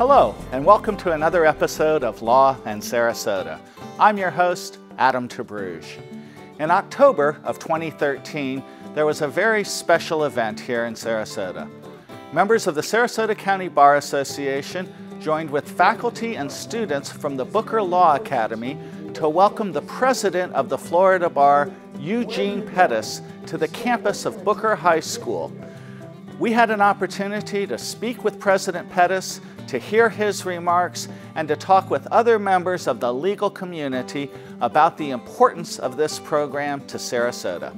Hello, and welcome to another episode of Law and Sarasota. I'm your host, Adam Tebrugge. In October of 2013, there was a very special event here in Sarasota. Members of the Sarasota County Bar Association joined with faculty and students from the Booker Law Academy to welcome the president of the Florida Bar, Eugene Pettis, to the campus of Booker High School. We had an opportunity to speak with President Pettis, to hear his remarks, and to talk with other members of the legal community about the importance of this program to Sarasota.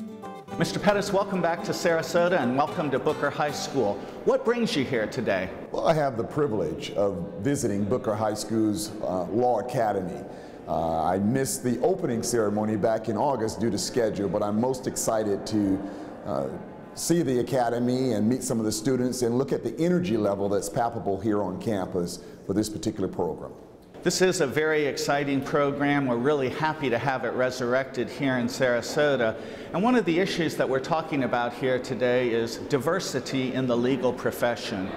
Mr. Pettis, welcome back to Sarasota and welcome to Booker High School. What brings you here today? Well, I have the privilege of visiting Booker High School's uh, Law Academy. Uh, I missed the opening ceremony back in August due to schedule, but I'm most excited to uh, see the academy and meet some of the students and look at the energy level that's palpable here on campus for this particular program. This is a very exciting program. We're really happy to have it resurrected here in Sarasota. And one of the issues that we're talking about here today is diversity in the legal profession.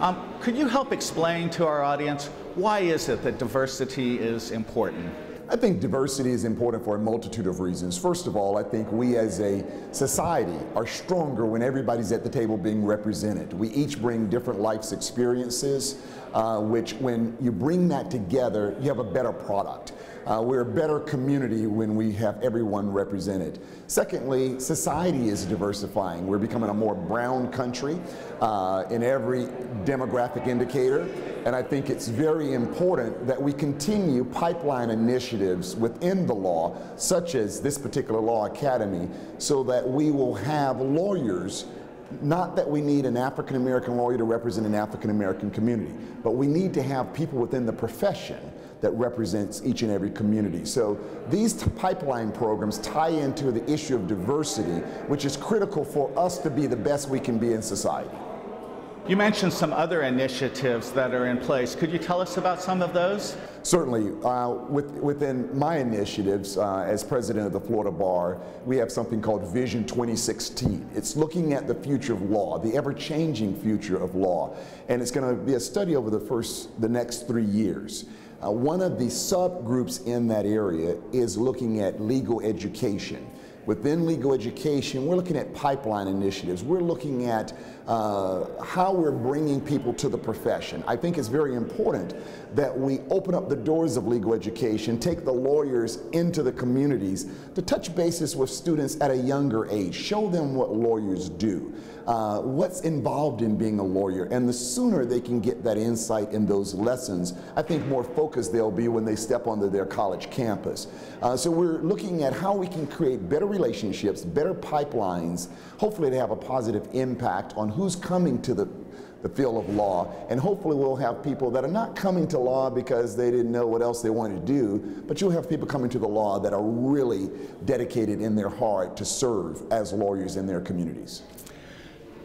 Um, could you help explain to our audience why is it that diversity is important? I think diversity is important for a multitude of reasons. First of all, I think we as a society are stronger when everybody's at the table being represented. We each bring different life's experiences, uh, which when you bring that together, you have a better product. Uh, we're a better community when we have everyone represented. Secondly, society is diversifying. We're becoming a more brown country uh, in every demographic indicator. And I think it's very important that we continue pipeline initiatives within the law, such as this particular law academy, so that we will have lawyers not that we need an African American lawyer to represent an African American community, but we need to have people within the profession that represents each and every community. So these pipeline programs tie into the issue of diversity, which is critical for us to be the best we can be in society. You mentioned some other initiatives that are in place. Could you tell us about some of those? Certainly. Uh, with, within my initiatives uh, as president of the Florida Bar, we have something called Vision 2016. It's looking at the future of law, the ever-changing future of law, and it's going to be a study over the first, the next three years. Uh, one of the subgroups in that area is looking at legal education. Within legal education, we're looking at pipeline initiatives. We're looking at uh, how we're bringing people to the profession. I think it's very important that we open up the doors of legal education, take the lawyers into the communities to touch bases with students at a younger age, show them what lawyers do. Uh, what's involved in being a lawyer. And the sooner they can get that insight in those lessons, I think more focused they'll be when they step onto their college campus. Uh, so we're looking at how we can create better relationships, better pipelines, hopefully to have a positive impact on who's coming to the the field of law. And hopefully we'll have people that are not coming to law because they didn't know what else they wanted to do, but you'll have people coming to the law that are really dedicated in their heart to serve as lawyers in their communities.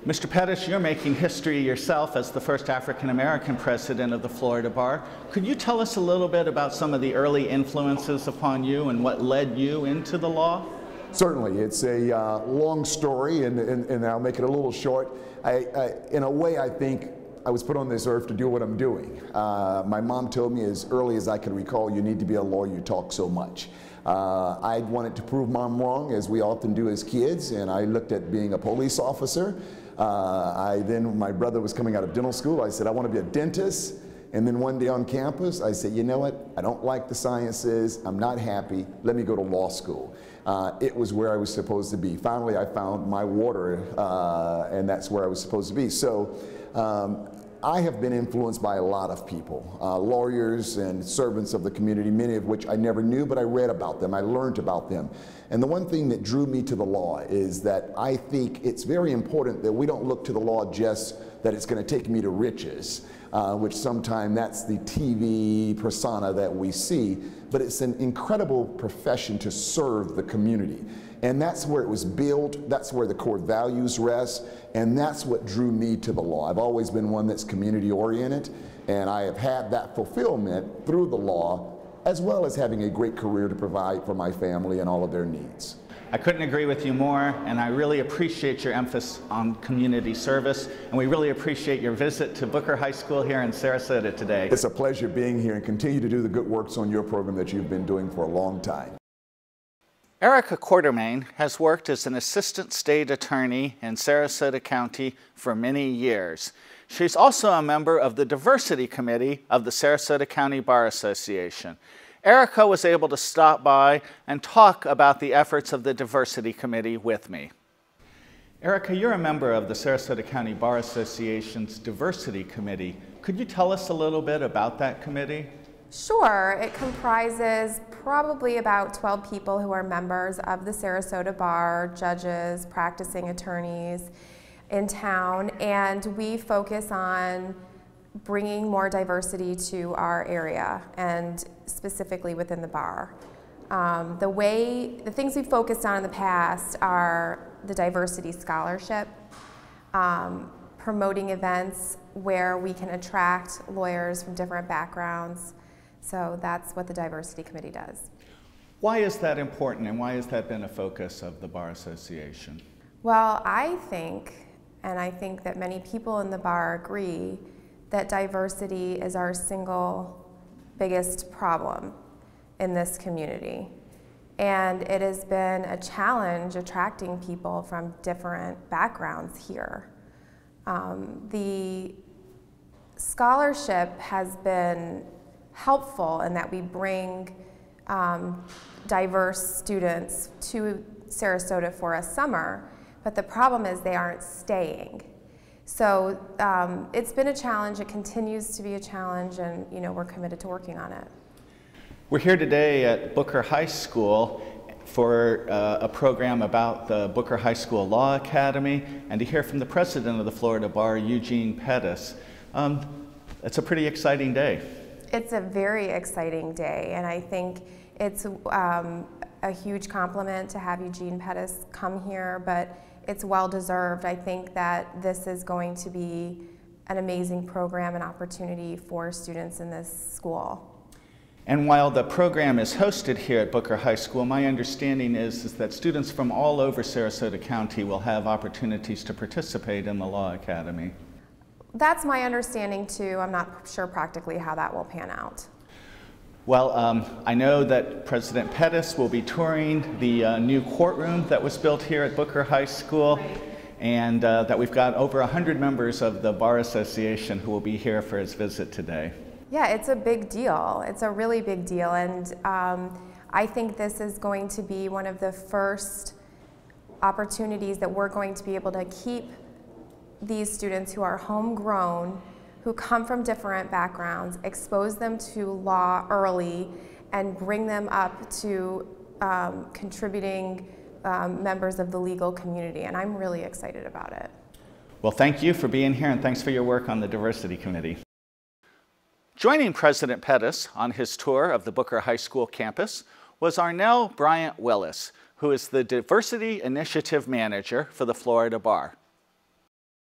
Mr. Pettis, you're making history yourself as the first African American president of the Florida Bar. Could you tell us a little bit about some of the early influences upon you and what led you into the law? Certainly. It's a uh, long story, and, and, and, I'll make it a little short. I, I, in a way, I think I was put on this earth to do what I'm doing. Uh, my mom told me as early as I can recall, you need to be a lawyer, you talk so much. Uh, I wanted to prove mom wrong, as we often do as kids, and I looked at being a police officer. Uh, I then, my brother was coming out of dental school. I said, I want to be a dentist. And then one day on campus, I said, you know what? I don't like the sciences. I'm not happy. Let me go to law school. Uh, it was where I was supposed to be. Finally, I found my water, uh, and that's where I was supposed to be. So um, I have been influenced by a lot of people, uh, lawyers and servants of the community, many of which I never knew, but I read about them, I learned about them. And the one thing that drew me to the law is that I think it's very important that we don't look to the law just that it's going to take me to riches, uh, which sometimes that's the TV persona that we see, but it's an incredible profession to serve the community. And that's where it was built, that's where the core values rest, and that's what drew me to the law. I've always been one that's community oriented, and I have had that fulfillment through the law, as well as having a great career to provide for my family and all of their needs. I couldn't agree with you more, and I really appreciate your emphasis on community service, and we really appreciate your visit to Booker High School here in Sarasota today. It's a pleasure being here and continue to do the good works on your program that you've been doing for a long time. Erica Quartermain has worked as an assistant state attorney in Sarasota County for many years. She's also a member of the Diversity Committee of the Sarasota County Bar Association. Erica was able to stop by and talk about the efforts of the Diversity Committee with me. Erica, you're a member of the Sarasota County Bar Association's Diversity Committee. Could you tell us a little bit about that committee? Sure. It comprises probably about 12 people who are members of the Sarasota Bar, judges, practicing attorneys in town, and we focus on bringing more diversity to our area and specifically within the bar. Um, the way, the things we've focused on in the past are the diversity scholarship, um, promoting events where we can attract lawyers from different backgrounds. So that's what the diversity committee does. Why is that important and why has that been a focus of the Bar Association? Well, I think, and I think that many people in the bar agree, that diversity is our single biggest problem in this community. And it has been a challenge attracting people from different backgrounds here. Um, the scholarship has been helpful in that we bring um, diverse students to Sarasota for a summer, but the problem is they aren't staying. So um, it's been a challenge, it continues to be a challenge, and you know, we're committed to working on it. We're here today at Booker High School for uh, a program about the Booker High School Law Academy and to hear from the president of the Florida Bar, Eugene Pettis. Um, it's a pretty exciting day. It's a very exciting day, and I think it's um, a huge compliment to have Eugene Pettis come here, but it's well deserved. I think that this is going to be an amazing program and opportunity for students in this school. And while the program is hosted here at Booker High School, my understanding is, is that students from all over Sarasota County will have opportunities to participate in the Law Academy. That's my understanding too. I'm not sure practically how that will pan out. Well, um, I know that President Pettis will be touring the uh, new courtroom that was built here at Booker High School, and uh, that we've got over 100 members of the Bar Association who will be here for his visit today. Yeah, it's a big deal. It's a really big deal, and um, I think this is going to be one of the first opportunities that we're going to be able to keep these students who are homegrown who come from different backgrounds, expose them to law early, and bring them up to um, contributing um, members of the legal community. And I'm really excited about it. Well, thank you for being here, and thanks for your work on the Diversity Committee. Joining President Pettis on his tour of the Booker High School campus was Arnell Bryant Willis, who is the Diversity Initiative Manager for the Florida Bar.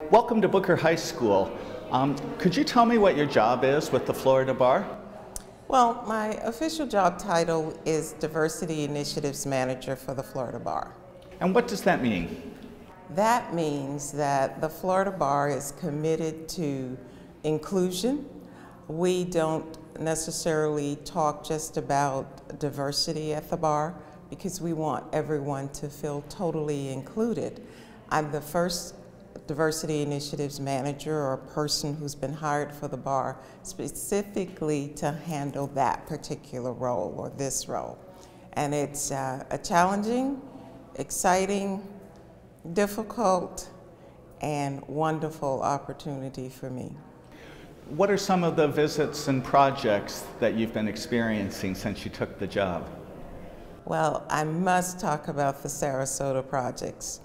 Welcome to Booker High School. Um, could you tell me what your job is with the Florida Bar? Well, my official job title is Diversity Initiatives Manager for the Florida Bar. And what does that mean? That means that the Florida Bar is committed to inclusion. We don't necessarily talk just about diversity at the bar because we want everyone to feel totally included. I'm the first diversity initiatives manager or a person who's been hired for the bar specifically to handle that particular role or this role. And it's uh, a challenging, exciting, difficult, and wonderful opportunity for me. What are some of the visits and projects that you've been experiencing since you took the job? Well, I must talk about the Sarasota projects.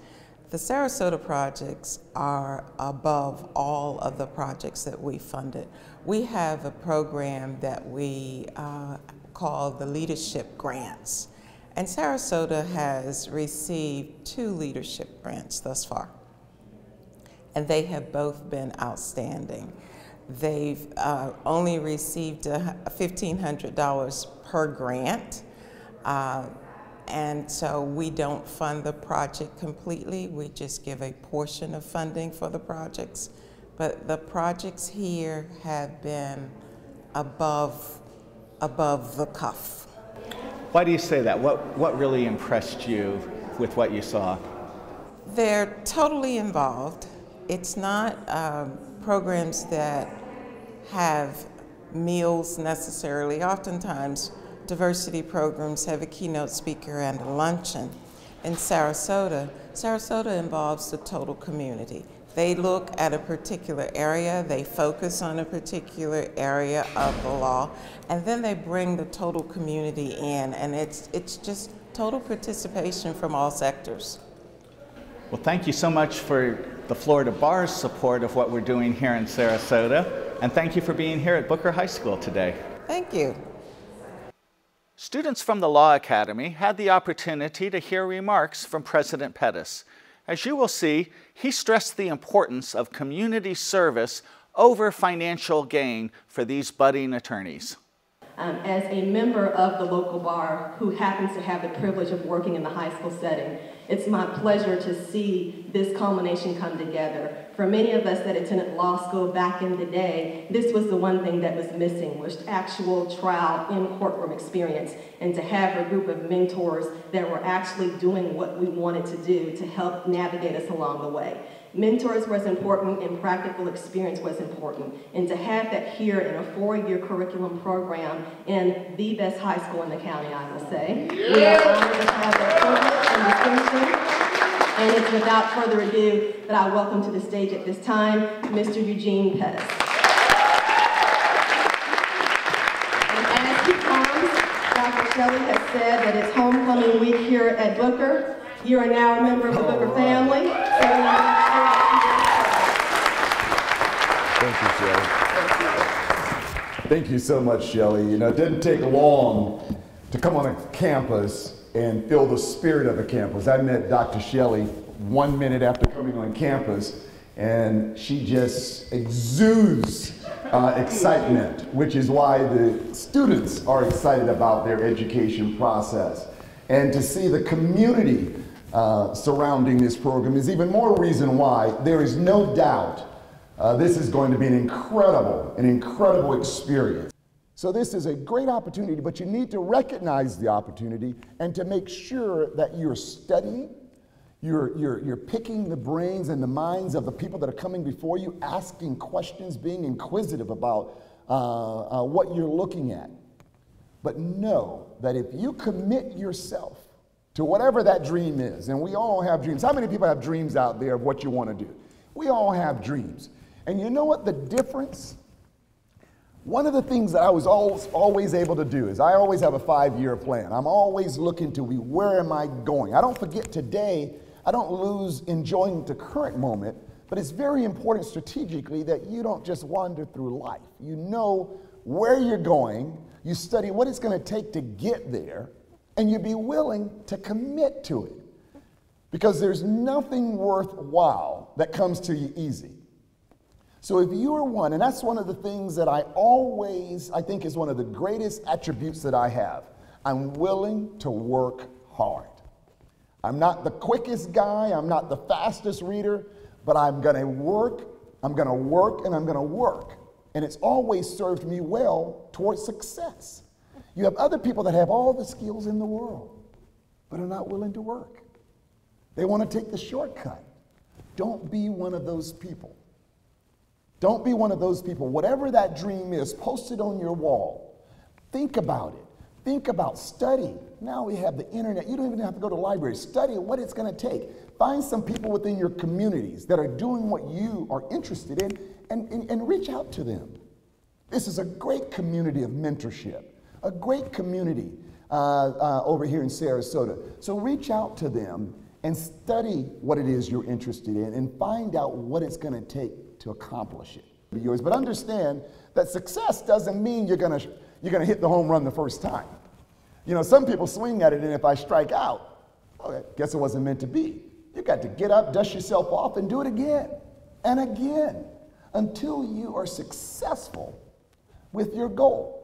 The Sarasota projects are above all of the projects that we funded. We have a program that we uh, call the Leadership Grants. And Sarasota has received two leadership grants thus far. And they have both been outstanding. They've uh, only received $1,500 per grant. Uh, and so we don't fund the project completely. We just give a portion of funding for the projects. But the projects here have been above, above the cuff. Why do you say that? What, what really impressed you with what you saw? They're totally involved. It's not um, programs that have meals necessarily. Oftentimes, diversity programs have a keynote speaker and a luncheon. In Sarasota, Sarasota involves the total community. They look at a particular area, they focus on a particular area of the law, and then they bring the total community in, and it's, it's just total participation from all sectors. Well, thank you so much for the Florida Bar's support of what we're doing here in Sarasota, and thank you for being here at Booker High School today. Thank you. Students from the Law Academy had the opportunity to hear remarks from President Pettis. As you will see, he stressed the importance of community service over financial gain for these budding attorneys. Um, as a member of the local bar who happens to have the privilege of working in the high school setting, it's my pleasure to see this culmination come together. For many of us that attended law school back in the day, this was the one thing that was missing, was actual trial in courtroom experience. And to have a group of mentors that were actually doing what we wanted to do to help navigate us along the way. Mentors was important and practical experience was important. And to have that here in a four-year curriculum program in the best high school in the county, I will say. Yeah. We are honored to have that privilege and distinction. And it's without further ado that I welcome to the stage at this time, Mr. Eugene Pettis. And as he comes, Dr. Shelley has said that it's homecoming week here at Booker. You are now a member of the Booker family. Thank you, Shelley. Thank you so much, Shelley. You know, it didn't take long to come on a campus and feel the spirit of a campus. I met Dr. Shelley one minute after coming on campus, and she just exudes uh, excitement, which is why the students are excited about their education process. And to see the community uh, surrounding this program is even more reason why there is no doubt uh, this is going to be an incredible, an incredible experience. So this is a great opportunity, but you need to recognize the opportunity and to make sure that you're studying, you're, you're, you're picking the brains and the minds of the people that are coming before you, asking questions, being inquisitive about uh, uh, what you're looking at. But know that if you commit yourself to whatever that dream is, and we all have dreams. How many people have dreams out there of what you want to do? We all have dreams. And you know what the difference? One of the things that I was always, always able to do is I always have a five year plan. I'm always looking to be where am I going? I don't forget today, I don't lose enjoying the current moment, but it's very important strategically that you don't just wander through life. You know where you're going, you study what it's going to take to get there, and you be willing to commit to it. Because there's nothing worthwhile that comes to you easy. So if you are one, and that's one of the things that I always, I think is one of the greatest attributes that I have, I'm willing to work hard. I'm not the quickest guy, I'm not the fastest reader, but I'm gonna work, I'm gonna work, and I'm gonna work. And it's always served me well towards success. You have other people that have all the skills in the world, but are not willing to work. They want to take the shortcut. Don't be one of those people. Don't be one of those people. Whatever that dream is, post it on your wall. Think about it. Think about study. Now we have the internet. You don't even have to go to library. Study what it's going to take. Find some people within your communities that are doing what you are interested in and, and, and reach out to them. This is a great community of mentorship a great community uh, uh, over here in Sarasota. So reach out to them and study what it is you're interested in and find out what it's going to take to accomplish it. Yours, but understand that success doesn't mean you're going to you're going to hit the home run the first time. You know, some people swing at it, and if I strike out, okay, guess it wasn't meant to be. You got to get up, dust yourself off, and do it again and again until you are successful with your goal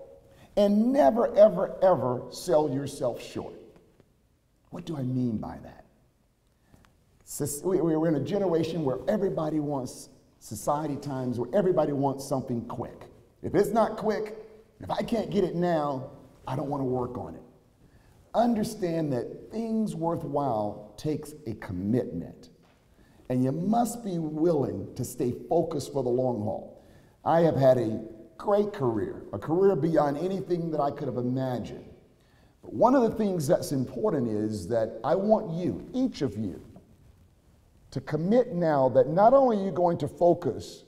and never, ever, ever sell yourself short. What do I mean by that? We're in a generation where everybody wants society times where everybody wants something quick. If it's not quick, if I can't get it now, I don't want to work on it. Understand that things worthwhile takes a commitment. And you must be willing to stay focused for the long haul. I have had a great career, a career beyond anything that I could have imagined. But one of the things that's important is that I want you, each of you, to commit now that not only are you going to focus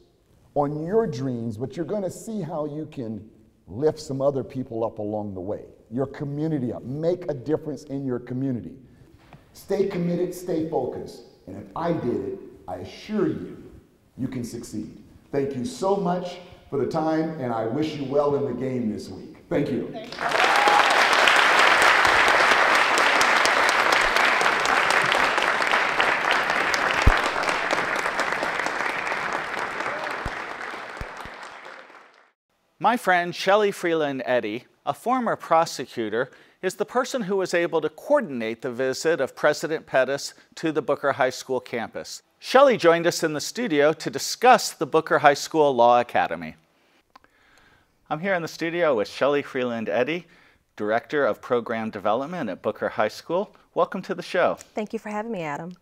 on your dreams, but you're going to see how you can lift some other people up along the way, your community up, make a difference in your community. Stay committed, stay focused. And if I did it, I assure you, you can succeed. Thank you so much for the time, and I wish you well in the game this week. Thank you. Thank you. My friend Shelley Freeland Eddy, a former prosecutor, is the person who was able to coordinate the visit of President Pettis to the Booker High School campus. Shelley joined us in the studio to discuss the Booker High School Law Academy. I'm here in the studio with Shelley Freeland Eddy, Director of Program Development at Booker High School. Welcome to the show. Thank you for having me, Adam.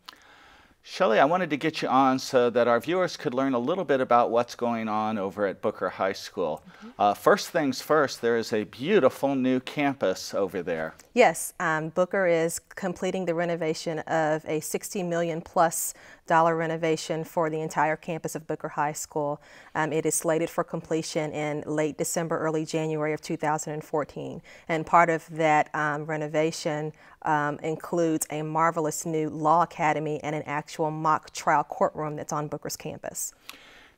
Shelley, I wanted to get you on so that our viewers could learn a little bit about what's going on over at Booker High School. Mm -hmm. uh, first things first, there is a beautiful new campus over there. Yes, um, Booker is completing the renovation of a 60 million plus renovation for the entire campus of Booker High School. Um, it is slated for completion in late December, early January of 2014. And part of that um, renovation um, includes a marvelous new law academy and an actual mock trial courtroom that's on Booker's campus.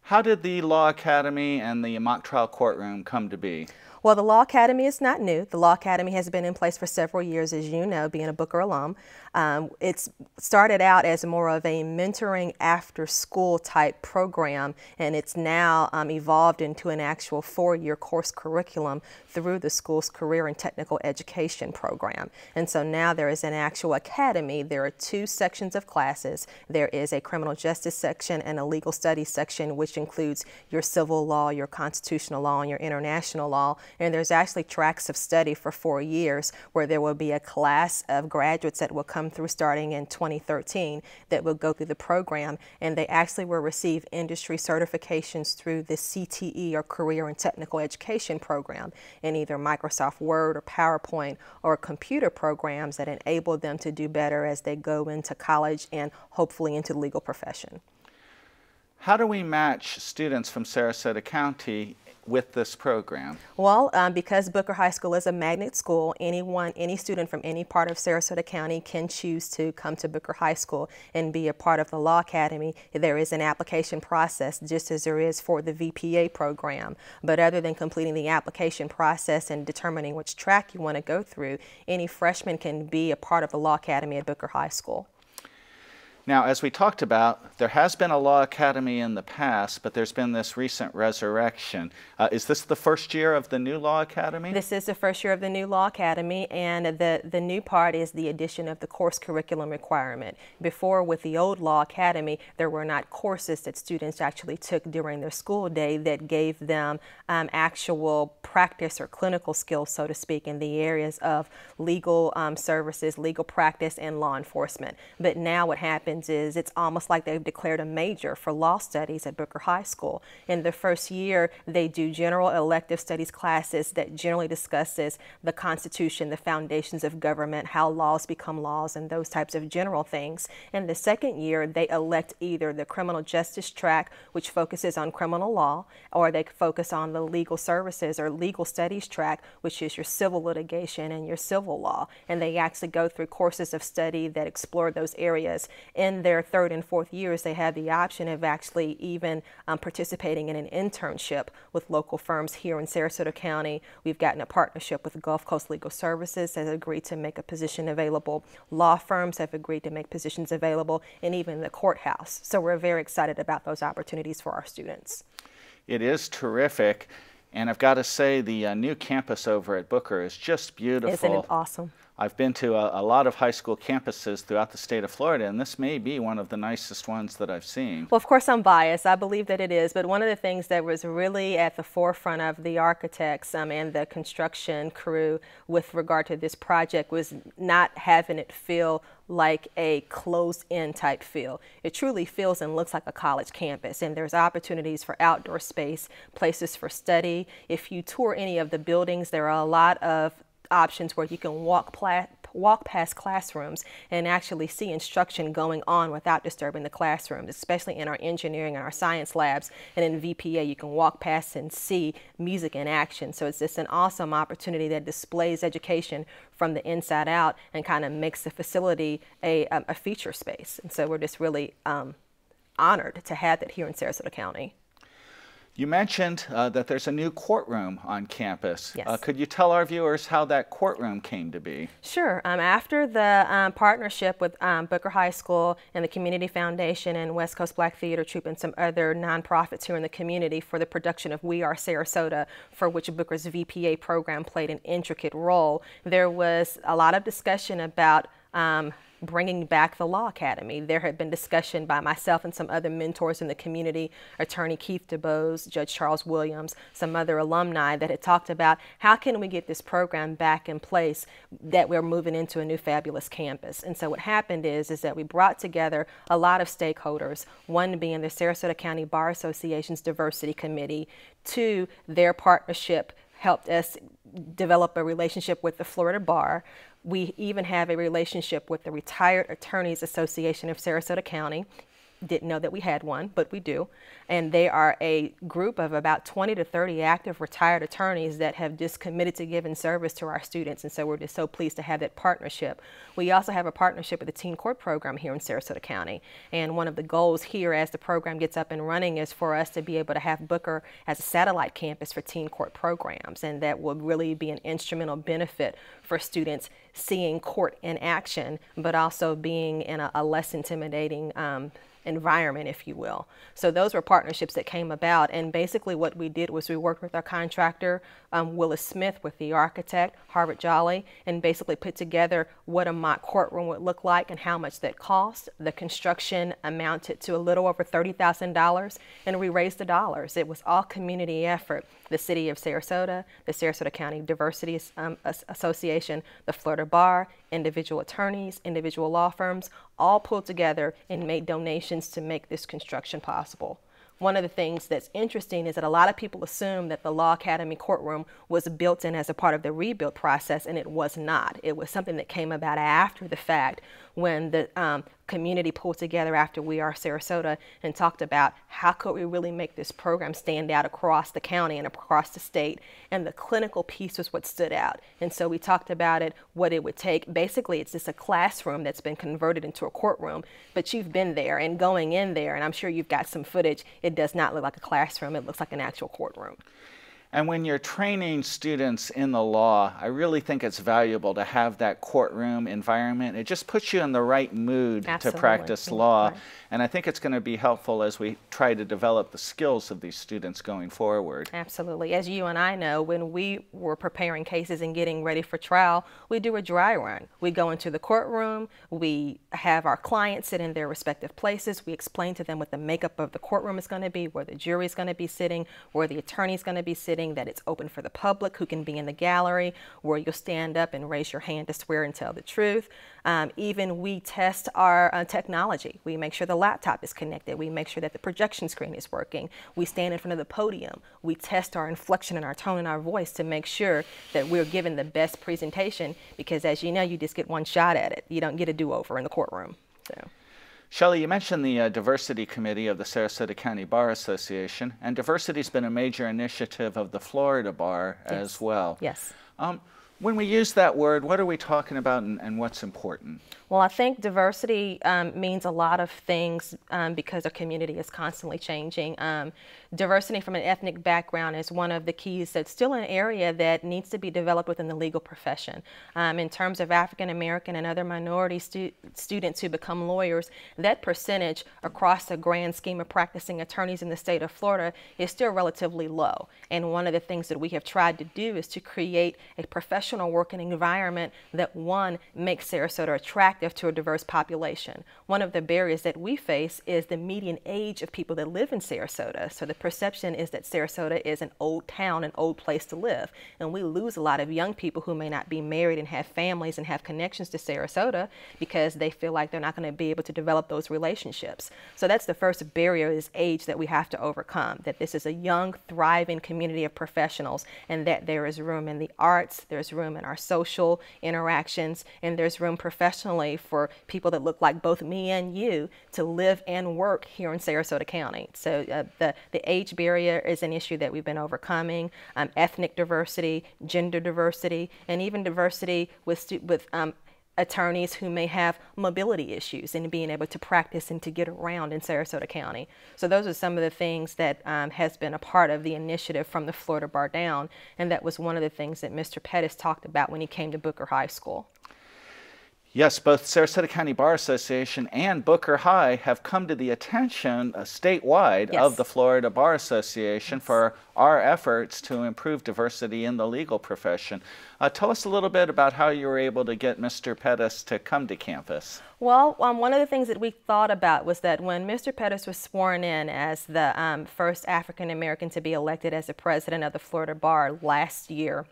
How did the Law Academy and the mock trial courtroom come to be? Well, the Law Academy is not new. The Law Academy has been in place for several years, as you know, being a Booker alum. Um, it's started out as more of a mentoring after school type program, and it's now um, evolved into an actual four year course curriculum through the school's career and technical education program. And so now there is an actual academy. There are two sections of classes. There is a criminal justice section and a legal studies section, which includes your civil law, your constitutional law, and your international law. And there's actually tracks of study for four years where there will be a class of graduates that will come through starting in 2013 that will go through the program. And they actually will receive industry certifications through the CTE or Career and Technical Education program in either Microsoft Word or PowerPoint or computer programs that enable them to do better as they go into college and hopefully into the legal profession. How do we match students from Sarasota County with this program? Well, um, because Booker High School is a magnet school, anyone, any student from any part of Sarasota County can choose to come to Booker High School and be a part of the Law Academy. There is an application process just as there is for the VPA program. But other than completing the application process and determining which track you want to go through, any freshman can be a part of the Law Academy at Booker High School. Now, as we talked about, there has been a law academy in the past, but there's been this recent resurrection. Uh, is this the first year of the new law academy? This is the first year of the new law academy, and the, the new part is the addition of the course curriculum requirement. Before, with the old law academy, there were not courses that students actually took during their school day that gave them um, actual practice or clinical skills, so to speak, in the areas of legal um, services, legal practice, and law enforcement. But now what happens happens is it's almost like they've declared a major for law studies at Booker High School. In the first year, they do general elective studies classes that generally discusses the Constitution, the foundations of government, how laws become laws, and those types of general things. In the second year, they elect either the criminal justice track, which focuses on criminal law, or they focus on the legal services or legal studies track, which is your civil litigation and your civil law. And they actually go through courses of study that explore those areas in their third and fourth years, they have the option of actually even um, participating in an internship with local firms here in Sarasota County. We've gotten a partnership with Gulf Coast Legal Services has agreed to make a position available. Law firms have agreed to make positions available, and even the courthouse. So we're very excited about those opportunities for our students. It is terrific. And I've got to say, the uh, new campus over at Booker is just beautiful. Isn't it awesome? I've been to a, a, lot of high school campuses throughout the state of Florida, and this may be one of the nicest ones that I've seen. Well, of course, I'm biased. I believe that it is, but one of the things that was really at the forefront of the architects um, and the construction crew with regard to this project was not having it feel like a closed-in type feel. It truly feels and looks like a college campus, and there's opportunities for outdoor space, places for study. If you tour any of the buildings, there are a lot of options where you can walk walk past classrooms and actually see instruction going on without disturbing the classrooms, especially in our engineering and our science labs. And in VPA, you can walk past and see music in action. So it's just an awesome opportunity that displays education from the inside out and kind of makes the facility a, a feature space. And so we're just really um, honored to have that here in Sarasota County. You mentioned uh, that there's a new courtroom on campus. Yes. Uh, could you tell our viewers how that courtroom came to be? Sure. Um, after the um, partnership with um, Booker High School and the Community Foundation and West Coast Black Theater Troupe and some other nonprofits here in the community for the production of We Are Sarasota, for which Booker's VPA program played an intricate role, there was a lot of discussion about um, bringing back the Law Academy. There had been discussion by myself and some other mentors in the community, attorney Keith DeBose, Judge Charles Williams, some other alumni that had talked about how can we get this program back in place that we're moving into a new fabulous campus. And so what happened is, is that we brought together a lot of stakeholders, one being the Sarasota County Bar Association's Diversity Committee, two, their partnership helped us develop a relationship with the Florida Bar. We even have a relationship with the Retired Attorneys Association of Sarasota County. Didn't know that we had one, but we do. And they are a group of about 20 to 30 active retired attorneys that have just committed to giving service to our students. And so we're just so pleased to have that partnership. We also have a partnership with the Teen Court Program here in Sarasota County. And one of the goals here as the program gets up and running is for us to be able to have Booker as a satellite campus for teen court programs. And that will really be an instrumental benefit for students seeing court in action, but also being in a, a less intimidating um, environment, if you will. So those were partnerships that came about. And basically what we did was we worked with our contractor, um, Willis Smith, with the architect, Harvard Jolly, and basically put together what a mock courtroom would look like and how much that cost. The construction amounted to a little over $30,000 and we raised the dollars. It was all community effort. The City of Sarasota, the Sarasota County Diversity um, Association, the Florida Bar, individual attorneys, individual law firms, all pulled together and made donations to make this construction possible. One of the things that's interesting is that a lot of people assume that the Law Academy courtroom was built in as a part of the rebuild process, and it was not. It was something that came about after the fact when the um, community pulled together after We Are Sarasota and talked about how could we really make this program stand out across the county and across the state. And the clinical piece was what stood out. And so we talked about it, what it would take. Basically, it's just a classroom that's been converted into a courtroom, but you've been there and going in there, and I'm sure you've got some footage. It does not look like a classroom, it looks like an actual courtroom. And when you're training students in the law, I really think it's valuable to have that courtroom environment. It just puts you in the right mood Absolutely. to practice law. Right. And I think it's going to be helpful as we try to develop the skills of these students going forward. Absolutely. As you and I know, when we were preparing cases and getting ready for trial, we do a dry run. We go into the courtroom, we have our clients sit in their respective places, we explain to them what the makeup of the courtroom is going to be, where the jury is going to be sitting, where the attorney is going to be sitting, that it's open for the public who can be in the gallery, where you'll stand up and raise your hand to swear and tell the truth. Um, even we test our uh, technology. We make sure the laptop is connected. We make sure that the projection screen is working. We stand in front of the podium. We test our inflection and our tone and our voice to make sure that we're giving the best presentation because as you know, you just get one shot at it. You don't get a do-over in the courtroom. So. Shelley, you mentioned the uh, Diversity Committee of the Sarasota County Bar Association, and diversity has been a major initiative of the Florida Bar yes. as well. Yes. Um, when we use that word, what are we talking about and, and, what's important? Well, I think diversity um, means a lot of things um, because our community is constantly changing. Um, diversity from an ethnic background is one of the keys that's still an area that needs to be developed within the legal profession. Um, in terms of African American and other minority stu students who become lawyers, that percentage across the grand scheme of practicing attorneys in the state of Florida is still relatively low. And one of the things that we have tried to do is to create a professional working environment that one makes Sarasota attractive attractive to a diverse population. One of the barriers that we face is the median age of people that live in Sarasota. So the perception is that Sarasota is an old town, an old place to live. And we lose a lot of young people who may not be married and have families and have connections to Sarasota because they feel like they're not going to be able to develop those relationships. So that's the first barrier is age that we have to overcome, that this is a young, thriving community of professionals and that there is room in the arts, there's room in our social interactions, and there's room professionally for people that look like both me and you to live and work here in Sarasota County. So uh, the, the age barrier is an issue that we've been overcoming, um, ethnic diversity, gender diversity, and even diversity with, with um, attorneys who may have mobility issues and being able to practice and to get around in Sarasota County. So those are some of the things that um, has been a part of the initiative from the Florida Bar Down, and that was one of the things that Mr. Pettis talked about when he came to Booker High School. Yes, both Sarasota County Bar Association and Booker High have come to the attention uh, statewide yes. of the Florida Bar Association yes. for our efforts to improve diversity in the legal profession. Uh, tell us a little bit about how you were able to get Mr. Pettis to come to campus. Well, um, one of the things that we thought about was that when Mr. Pettis was sworn in as the um, first African American to be elected as the president of the Florida Bar last year,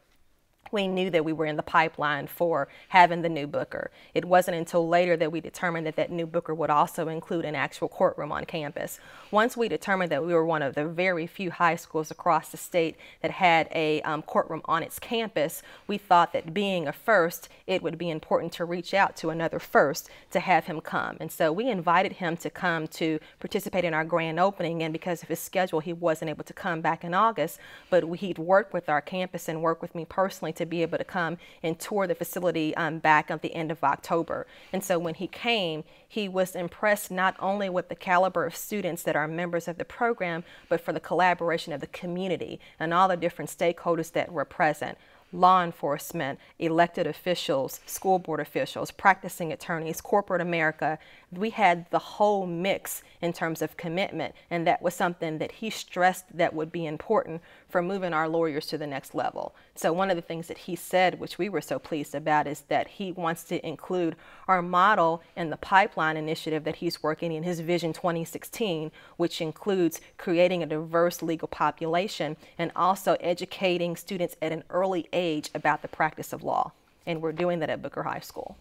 we knew that we were in the pipeline for having the new Booker. It wasn't until later that we determined that that new Booker would also include an actual courtroom on campus. Once we determined that we were one of the very few high schools across the state that had a um, courtroom on its campus, we thought that being a first, it would be important to reach out to another first to have him come. And so we invited him to come to participate in our grand opening, and because of his schedule, he wasn't able to come back in August, but he'd worked with our campus and worked with me personally to be able to come and tour the facility um, back at the end of October. And so when he came, he was impressed not only with the caliber of students that are members of the program, but for the collaboration of the community and all the different stakeholders that were present law enforcement, elected officials, school board officials, practicing attorneys, corporate America. We had the whole mix in terms of commitment, and that was something that he stressed that would be important for moving our lawyers to the next level. So one of the things that he said, which we were so pleased about, is that he wants to include our model in the pipeline initiative that he's working in his Vision 2016, which includes creating a diverse legal population and also educating students at an early age about the practice of law. And we're doing that at Booker High School.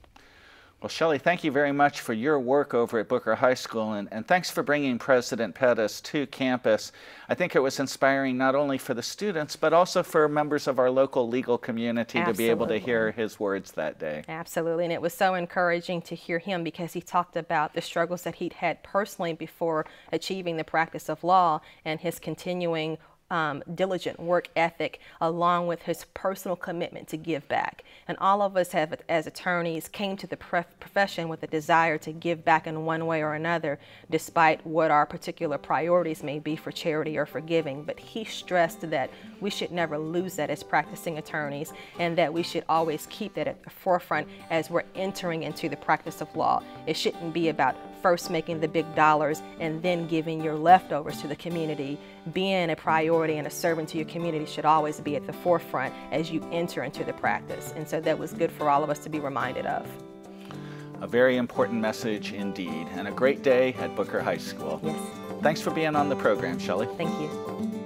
Well, Shelley, thank you very much for your work over at Booker High School, and, and thanks for bringing President Pettis to campus. I think it was inspiring not only for the students, but also for members of our local legal community Absolutely. to be able to hear his words that day. Absolutely, and it was so encouraging to hear him because he talked about the struggles that he'd had personally before achieving the practice of law and his continuing um, diligent work ethic along with his personal commitment to give back. And all of us have, as attorneys, came to the profession with a desire to give back in one way or another, despite what our particular priorities may be for charity or for giving. But he stressed that we should never lose that as practicing attorneys and that we should always keep that at the forefront as we're entering into the practice of law. It shouldn't be about first making the big dollars and then giving your leftovers to the community. Being a priority and a servant to your community should always be at the forefront as you enter into the practice. And so that was good for all of us to be reminded of. A very important message indeed, and a great day at Booker High School. Yes. Thanks for being on the program, Shelley. Thank you.